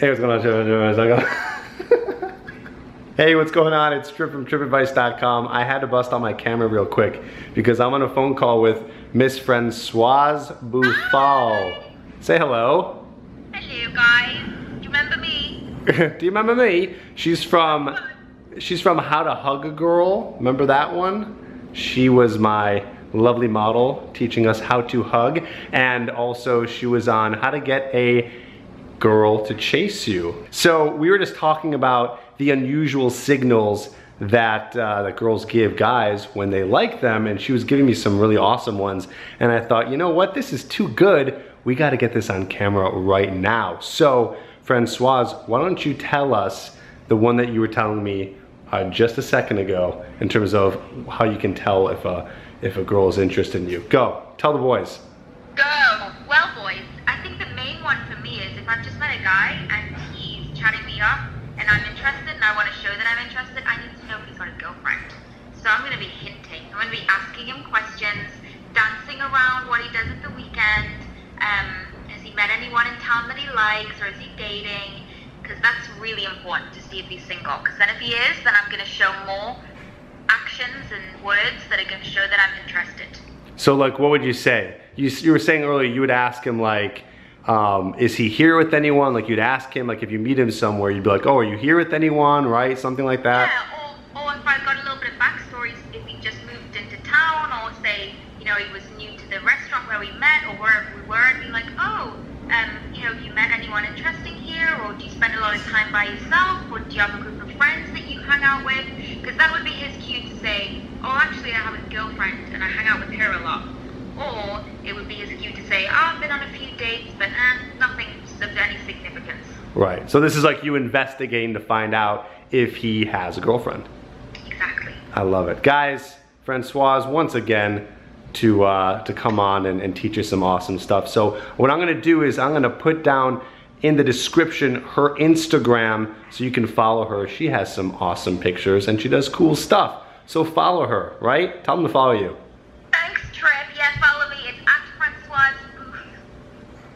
Hey, what's going on? Hey, what's going on? It's Tripp from TrippAdvice.com. I had to bust on my camera real quick because I'm on a phone call with Miss Francoise Buffal. Say hello. Hello, guys. Do you remember me? Do you remember me? She's from she's from How to Hug a Girl. Remember that one? She was my lovely model teaching us how to hug and also she was on how to get a girl to chase you. So we were just talking about the unusual signals that uh, that girls give guys when they like them and she was giving me some really awesome ones. And I thought you know what? This is too good. We got to get this on camera right now. So Francoise why don't you tell us the one that you were telling me uh, just a second ago in terms of how you can tell if a if a girl is interested in you. Go tell the boys Go. Well, boys, I think the main one for me is if I've just met a guy and he's chatting me up and I'm interested and I want to show that I'm interested, I need to know if he's got a girlfriend. So I'm going to be hinting. I'm going to be asking him questions, dancing around what he does at the weekend. Um, has he met anyone in town that he likes or is he dating? Because that's really important to see if he's single. Because then if he is, then I'm going to show more actions and words that are going to show that I'm interested. So like, what would you say? You, you were saying earlier you would ask him like, um, is he here with anyone? Like you'd ask him, like if you meet him somewhere, you'd be like, oh, are you here with anyone, right? Something like that. Yeah, or, or if I got a little bit of backstory, if he just moved into town, or say, you know, he was new to the restaurant where we met, or wherever we were, I'd be like, oh, um, you know, you met anyone interesting here, or do you spend a lot of time by yourself, or do you have a group of friends that you hang out with? Because that would be his cue to say, oh, actually, I have a girlfriend, and I hang out with her a lot. Or it would be cue to say, oh, I've been on a few dates, but eh, nothing of any significance. Right. So this is like you investigating to find out if he has a girlfriend. Exactly. I love it. Guys, Francoise, once again, to uh, to come on and, and teach us some awesome stuff. So what I'm gonna do is I'm gonna put down in the description her Instagram so you can follow her. She has some awesome pictures and she does cool stuff. So follow her, right? Tell them to follow you. Thanks, Trev. Yeah, follow me. It's at Francoise Bouf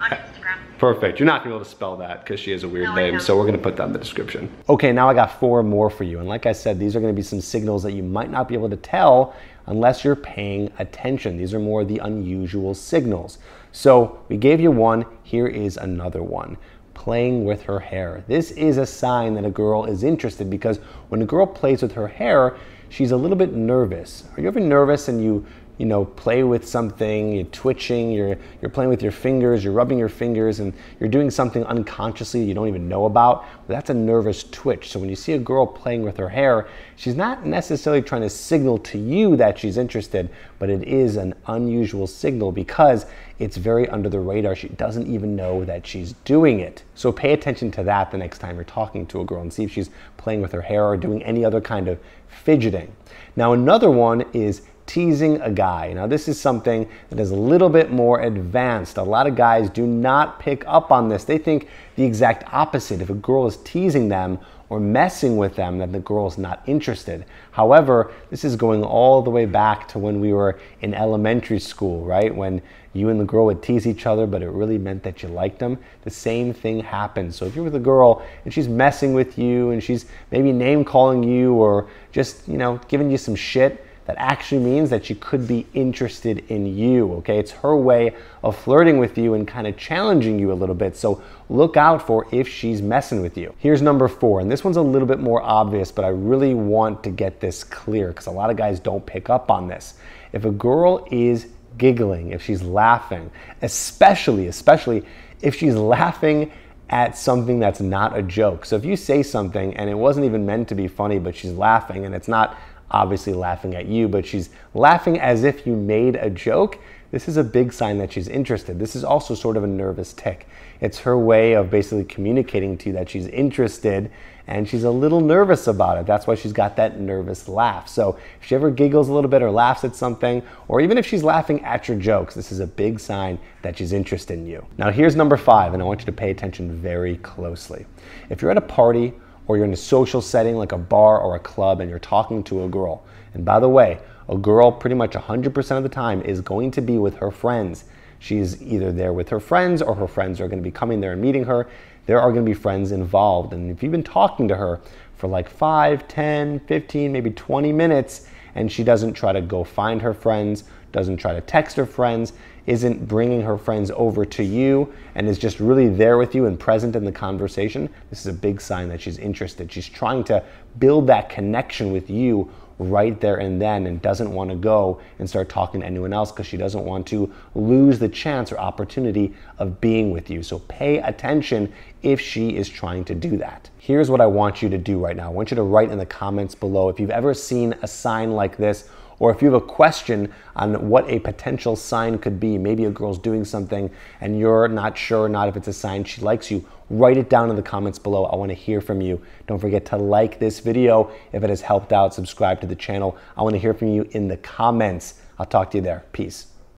on Instagram. Perfect. You're not gonna be able to spell that because she has a weird No, name, so we're gonna put that in the description. Okay, now I got four more for you. And like I said, these are gonna be some signals that you might not be able to tell unless you're paying attention. These are more the unusual signals. So we gave you one, here is another one. Playing with her hair. This is a sign that a girl is interested because when a girl plays with her hair, she's a little bit nervous. Are you ever nervous and you you know, play with something, you're twitching, you're, you're playing with your fingers, you're rubbing your fingers, and you're doing something unconsciously you don't even know about. That's a nervous twitch. So when you see a girl playing with her hair, she's not necessarily trying to signal to you that she's interested, but it is an unusual signal because it's very under the radar. She doesn't even know that she's doing it. So pay attention to that the next time you're talking to a girl and see if she's playing with her hair or doing any other kind of fidgeting. Now, another one is teasing a guy. Now, this is something that is a little bit more advanced. A lot of guys do not pick up on this. They think the exact opposite. If a girl is teasing them or messing with them, then the girl is not interested. However, this is going all the way back to when we were in elementary school, right? When you and the girl would tease each other, but it really meant that you liked them. The same thing happens. So if you're with a girl and she's messing with you and she's maybe name calling you or just, you know, giving you some shit, that actually means that she could be interested in you, okay? It's her way of flirting with you and kind of challenging you a little bit. So look out for if she's messing with you. Here's number four, and this one's a little bit more obvious, but I really want to get this clear because a lot of guys don't pick up on this. If a girl is giggling, if she's laughing, especially, especially if she's laughing at something that's not a joke. So if you say something and it wasn't even meant to be funny, but she's laughing and it's not obviously laughing at you, but she's laughing as if you made a joke, this is a big sign that she's interested. This is also sort of a nervous tick. It's her way of basically communicating to you that she's interested and she's a little nervous about it. That's why she's got that nervous laugh. So if she ever giggles a little bit or laughs at something, or even if she's laughing at your jokes, this is a big sign that she's interested in you. Now here's number five, and I want you to pay attention very closely. If you're at a party or you're in a social setting like a bar or a club and you're talking to a girl. And by the way, a girl pretty much 100% of the time is going to be with her friends. She's either there with her friends or her friends are going to be coming there and meeting her. there are going to be friends involved. And if you've been talking to her for like 5, 10, 15, maybe 20 minutes, and she doesn't try to go find her friends, doesn't try to text her friends, isn't bringing her friends over to you, and is just really there with you and present in the conversation, this is a big sign that she's interested. She's trying to build that connection with you right there and then and doesn't want to go and start talking to anyone else because she doesn't want to lose the chance or opportunity of being with you. So pay attention if she is trying to do that. Here's what I want you to do right now. I want you to write in the comments below if you've ever seen a sign like this or if you have a question on what a potential sign could be, maybe a girl's doing something and you're not sure or not if it's a sign she likes you, write it down in the comments below. I want to hear from you. Don't forget to like this video if it has helped out, subscribe to the channel. I want to hear from you in the comments. I'll talk to you there. Peace.